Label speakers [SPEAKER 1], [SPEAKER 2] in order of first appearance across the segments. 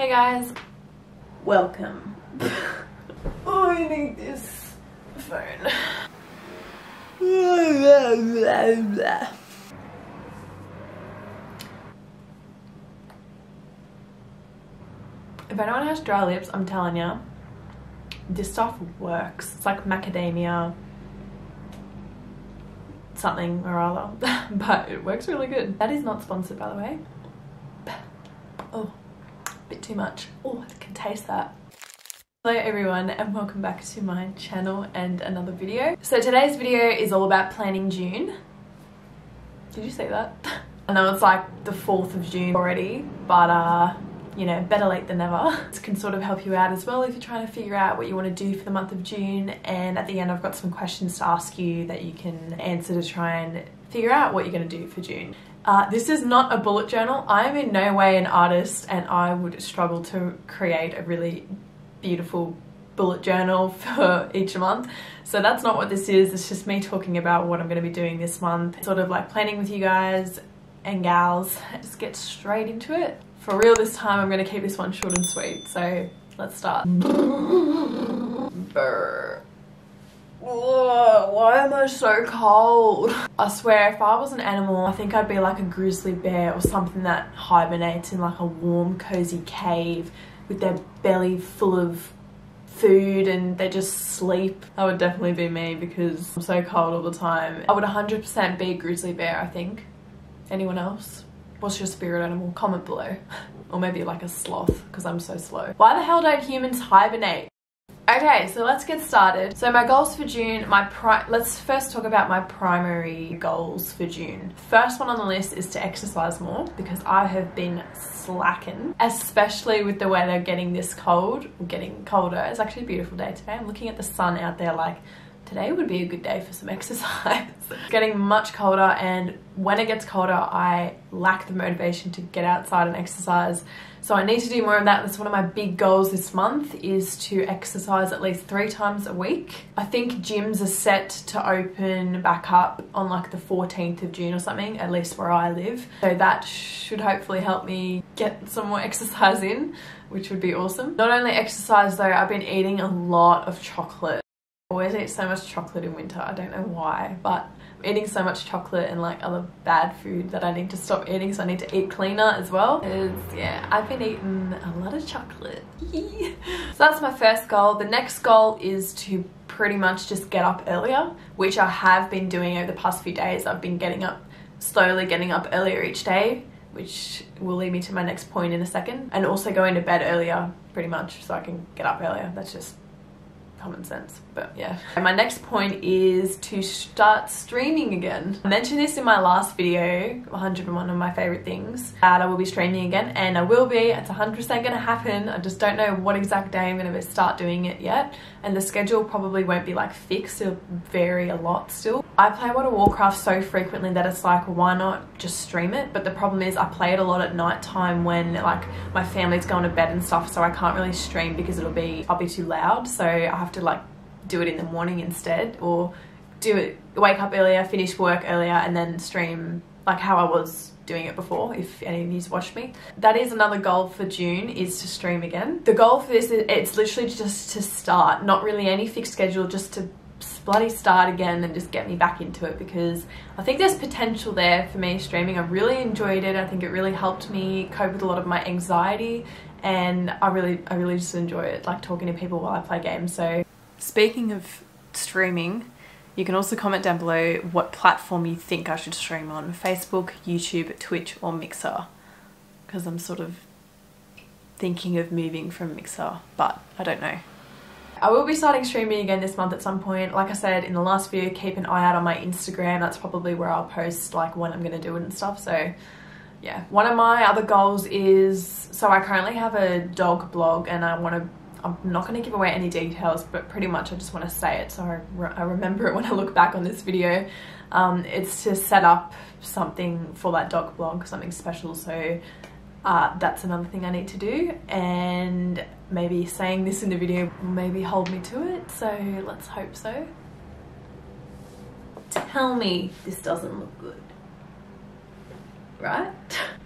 [SPEAKER 1] Hey guys, welcome. oh, I need this phone. If anyone has dry lips, I'm telling you, this stuff works. It's like macadamia something or other, but it works really good. That is not sponsored by the way. Oh, bit too much. Oh, I can taste that. Hello everyone and welcome back to my channel and another video. So today's video is all about planning June. Did you see that? I know it's like the 4th of June already, but uh, you know, better late than never. This can sort of help you out as well if you're trying to figure out what you want to do for the month of June. And at the end, I've got some questions to ask you that you can answer to try and figure out what you're going to do for June. Uh, this is not a bullet journal. I am in no way an artist and I would struggle to create a really beautiful bullet journal for each month. So that's not what this is. It's just me talking about what I'm going to be doing this month. Sort of like planning with you guys and gals. Just get straight into it. For real this time, I'm going to keep this one short and sweet. So let's start. Why so cold? I swear if I was an animal, I think I'd be like a grizzly bear or something that hibernates in like a warm cozy cave with their belly full of food and they just sleep. That would definitely be me because I'm so cold all the time. I would 100% be a grizzly bear, I think. Anyone else? What's your spirit animal? Comment below. or maybe like a sloth because I'm so slow. Why the hell don't humans hibernate? Okay, so let's get started. So my goals for June, my pri let's first talk about my primary goals for June. First one on the list is to exercise more because I have been slacking, especially with the weather getting this cold, getting colder. It's actually a beautiful day today. I'm looking at the sun out there like today would be a good day for some exercise. It's getting much colder and when it gets colder I lack the motivation to get outside and exercise so I need to do more of that. That's one of my big goals this month is to exercise at least three times a week. I think gyms are set to open back up on like the 14th of June or something, at least where I live. So that should hopefully help me get some more exercise in, which would be awesome. Not only exercise though, I've been eating a lot of chocolate always eat so much chocolate in winter. I don't know why, but I'm eating so much chocolate and like other bad food that I need to stop eating. So I need to eat cleaner as well. Is yeah, I've been eating a lot of chocolate. so that's my first goal. The next goal is to pretty much just get up earlier, which I have been doing over the past few days. I've been getting up, slowly getting up earlier each day which will lead me to my next point in a second and also going to bed earlier pretty much so I can get up earlier that's just common sense but yeah. My next point is to start streaming again. I mentioned this in my last video 101 of my favorite things that i will be streaming again and i will be. It's 100 percent gonna happen. I just don't know what exact day i'm gonna start doing it yet and the schedule probably won't be like fixed. It'll vary a lot still. I play world of warcraft so frequently that it's like why not just stream it? But the problem is i play it a lot at night time when like my family's going to bed and stuff so i can't really stream because it'll be i'll be too loud. So i have have to like do it in the morning instead or do it wake up earlier finish work earlier and then stream like how I was doing it before if any of you's watched me. That is another goal for June is to stream again. The goal for this is it's literally just to start not really any fixed schedule just to bloody start again and just get me back into it because I think there's potential there for me streaming. I really enjoyed it. I think it really helped me cope with a lot of my anxiety and I really I really just enjoy it like talking to people while I play games so speaking of streaming you can also comment down below what platform you think I should stream on Facebook YouTube Twitch or Mixer because I'm sort of thinking of moving from Mixer but I don't know I will be starting streaming again this month at some point. Like I said in the last video, keep an eye out on my Instagram. That's probably where I'll post like when I'm going to do it and stuff. So yeah, one of my other goals is, so I currently have a dog blog and I want to, I'm not going to give away any details, but pretty much I just want to say it so I, re I remember it when I look back on this video. Um, it's to set up something for that dog blog, something special. So uh, that's another thing I need to do and maybe saying this in the video will maybe hold me to it. So let's hope so. Tell me this doesn't look good right?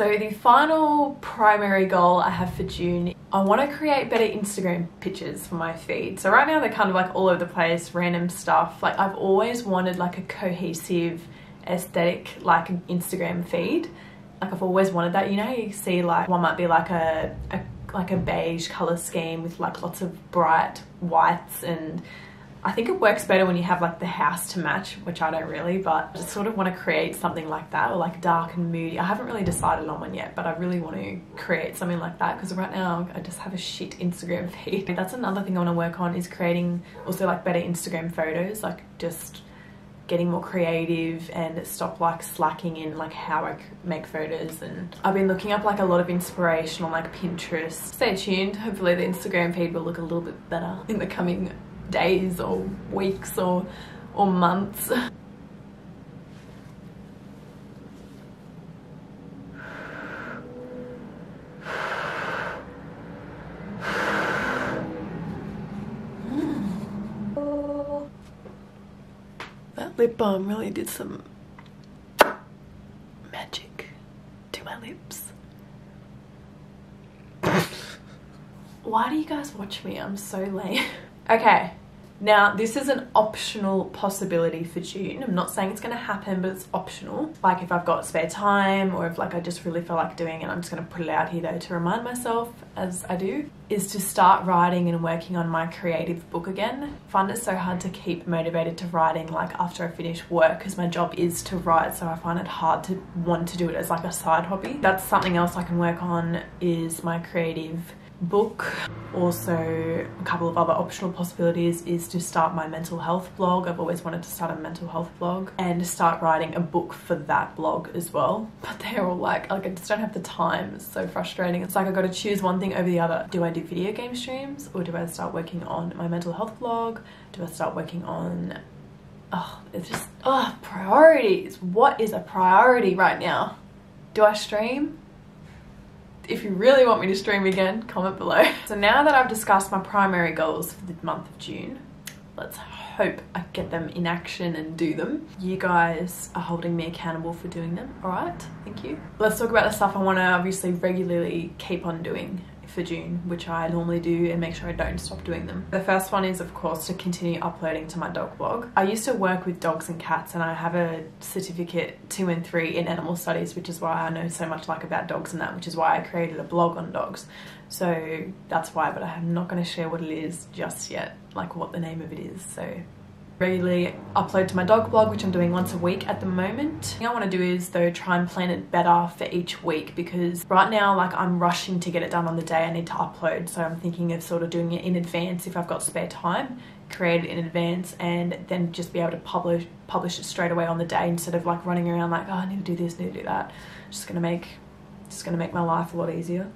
[SPEAKER 1] So the final primary goal I have for June, I want to create better Instagram pictures for my feed. So right now they're kind of like all over the place, random stuff. Like I've always wanted like a cohesive aesthetic like an Instagram feed. Like I've always wanted that. You know, you see like one might be like a, a like a beige color scheme with like lots of bright whites and I think it works better when you have like the house to match, which I don't really, but I just sort of want to create something like that or like dark and moody. I haven't really decided on one yet, but I really want to create something like that because right now I just have a shit Instagram feed. That's another thing I want to work on is creating also like better Instagram photos, like just getting more creative and stop like slacking in like how I make photos and I've been looking up like a lot of inspiration on like Pinterest. Stay tuned, hopefully the Instagram feed will look a little bit better in the coming days or weeks or, or months. That lip balm really did some magic to my lips. Why do you guys watch me? I'm so lame. okay, now, this is an optional possibility for June. I'm not saying it's going to happen, but it's optional. Like if I've got spare time or if like I just really feel like doing it, I'm just going to put it out here though to remind myself as I do, is to start writing and working on my creative book again. I find it so hard to keep motivated to writing like after I finish work because my job is to write so I find it hard to want to do it as like a side hobby. That's something else I can work on is my creative book. Also, a couple of other optional possibilities is to start my mental health blog. I've always wanted to start a mental health blog and start writing a book for that blog as well. But they're all like, like I just don't have the time. It's so frustrating. It's like I've got to choose one thing over the other. Do I do video game streams or do I start working on my mental health blog? Do I start working on oh, it's just, oh, priorities. What is a priority right now? Do I stream? If you really want me to stream again, comment below. So now that I've discussed my primary goals for the month of June, let's hope I get them in action and do them. You guys are holding me accountable for doing them, all right? Thank you. Let's talk about the stuff I wanna obviously regularly keep on doing for June, which I normally do and make sure I don't stop doing them. The first one is of course to continue uploading to my dog blog. I used to work with dogs and cats and I have a certificate two and three in animal studies, which is why I know so much like about dogs and that, which is why I created a blog on dogs. So that's why, but I'm not gonna share what it is just yet, like what the name of it is. So regularly upload to my dog blog, which I'm doing once a week at the moment. The thing I want to do is though try and plan it better for each week because right now like I'm rushing to get it done on the day I need to upload. So I'm thinking of sort of doing it in advance if I've got spare time, create it in advance and then just be able to publish publish it straight away on the day instead of like running around like, oh, I need to do this, need to do that. Just gonna make just gonna make my life a lot easier.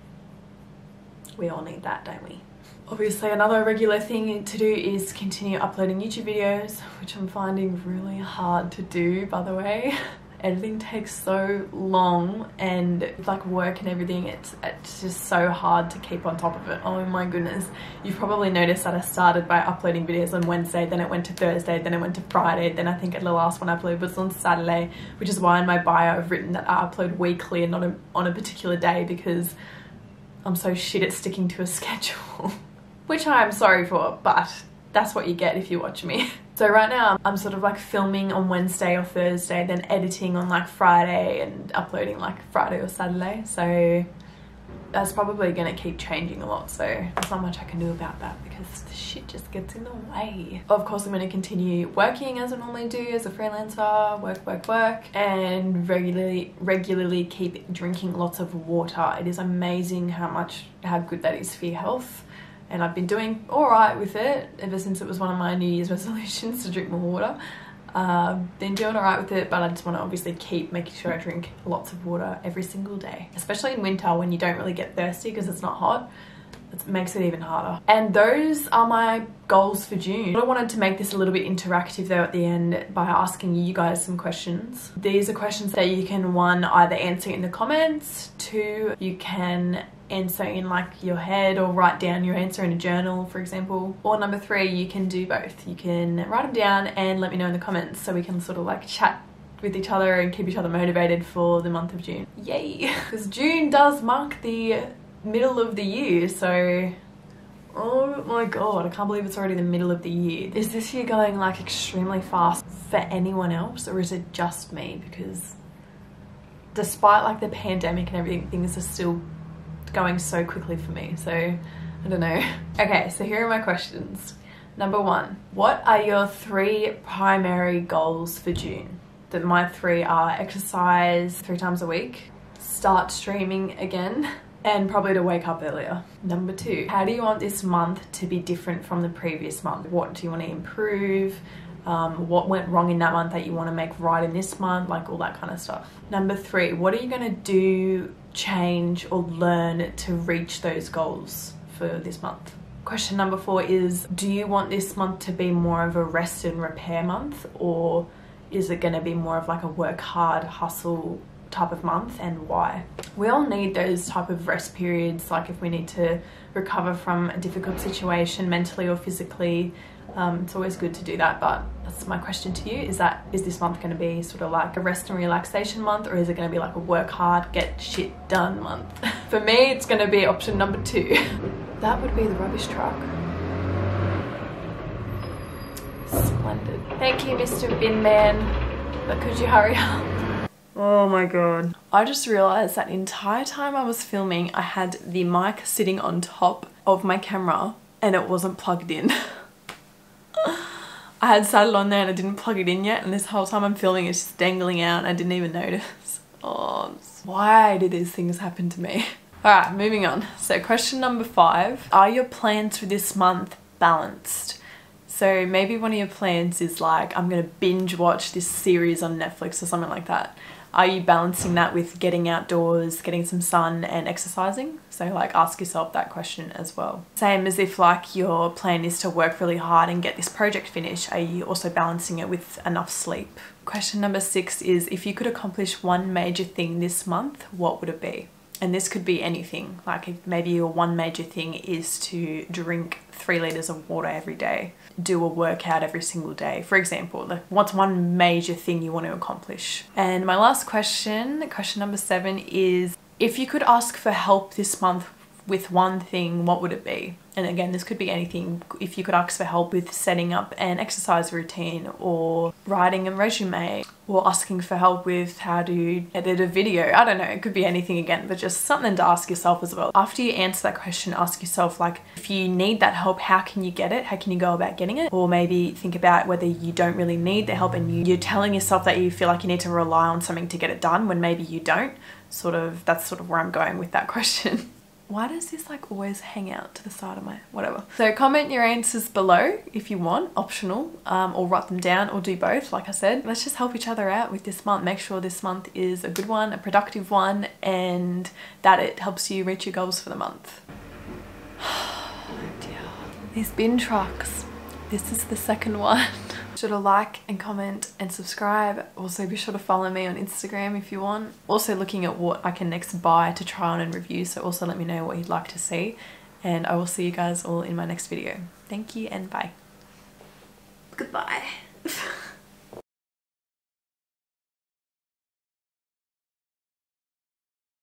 [SPEAKER 1] We all need that, don't we? Obviously another regular thing to do is continue uploading YouTube videos, which I'm finding really hard to do by the way. Editing takes so long and like work and everything, it's, it's just so hard to keep on top of it. Oh my goodness. You've probably noticed that I started by uploading videos on Wednesday, then it went to Thursday, then it went to Friday, then I think the last one I uploaded was on Saturday, which is why in my bio I've written that I upload weekly and not a, on a particular day because I'm so shit at sticking to a schedule which I'm sorry for, but that's what you get if you watch me. So right now I'm sort of like filming on Wednesday or Thursday, then editing on like Friday and uploading like Friday or Saturday. So that's probably going to keep changing a lot. So there's not much I can do about that because the shit just gets in the way. Of course, I'm going to continue working as I normally do as a freelancer, work, work, work, and regularly, regularly keep drinking lots of water. It is amazing how much, how good that is for your health and I've been doing all right with it ever since it was one of my New Year's resolutions to drink more water. Uh, been doing all right with it, but I just want to obviously keep making sure I drink lots of water every single day, especially in winter when you don't really get thirsty because it's not hot. It makes it even harder. And those are my goals for June. I wanted to make this a little bit interactive though at the end by asking you guys some questions. These are questions that you can one either answer in the comments, two you can answer in like your head or write down your answer in a journal for example or number three you can do both you can write them down and let me know in the comments so we can sort of like chat with each other and keep each other motivated for the month of June. Yay! Because June does mark the middle of the year, so Oh my god, I can't believe it's already the middle of the year. Is this year going like extremely fast for anyone else or is it just me? Because despite like the pandemic and everything, things are still going so quickly for me. So I don't know. Okay, so here are my questions. Number one, what are your three primary goals for June? That my three are exercise three times a week, start streaming again, and probably to wake up earlier. Number two, how do you want this month to be different from the previous month? What do you want to improve? Um, what went wrong in that month that you want to make right in this month, like all that kind of stuff. Number three, what are you going to do, change, or learn to reach those goals for this month? Question number four is Do you want this month to be more of a rest and repair month, or is it going to be more of like a work hard, hustle, type of month and why. We all need those type of rest periods, like if we need to recover from a difficult situation mentally or physically. Um, it's always good to do that, but that's my question to you. Is that is this month going to be sort of like a rest and relaxation month, or is it going to be like a work hard, get shit done month? For me, it's going to be option number two. that would be the rubbish truck. Splendid. Thank you, Mr. Bin Man. But could you hurry up? Oh my god. I just realized that entire time I was filming, I had the mic sitting on top of my camera and it wasn't plugged in. I had it on there and I didn't plug it in yet and this whole time I'm filming it's just dangling out and I didn't even notice. Oh, why did these things happen to me? Alright, moving on. So question number five. Are your plans for this month balanced? So maybe one of your plans is like, I'm gonna binge watch this series on Netflix or something like that are you balancing that with getting outdoors, getting some sun and exercising? So like ask yourself that question as well. Same as if like your plan is to work really hard and get this project finished, are you also balancing it with enough sleep? Question number six is if you could accomplish one major thing this month, what would it be? And this could be anything. Like maybe your one major thing is to drink three liters of water every day do a workout every single day. For example like what's one major thing you want to accomplish? And my last question question number seven is if you could ask for help this month with one thing, what would it be? And again, this could be anything. If you could ask for help with setting up an exercise routine or writing a resume or asking for help with how to edit a video. I don't know, it could be anything again, but just something to ask yourself as well. After you answer that question, ask yourself like, if you need that help, how can you get it? How can you go about getting it? Or maybe think about whether you don't really need the help and you, you're telling yourself that you feel like you need to rely on something to get it done when maybe you don't. Sort of, that's sort of where I'm going with that question why does this like always hang out to the side of my whatever? So comment your answers below if you want optional um, or write them down or do both like I said. Let's just help each other out with this month. Make sure this month is a good one a productive one and that it helps you reach your goals for the month. These bin trucks. This is the second one sure to like and comment and subscribe. Also be sure to follow me on Instagram if you want. Also looking at what I can next buy to try on and review so also let me know what you'd like to see and I will see you guys all in my next video. Thank you and bye. Goodbye.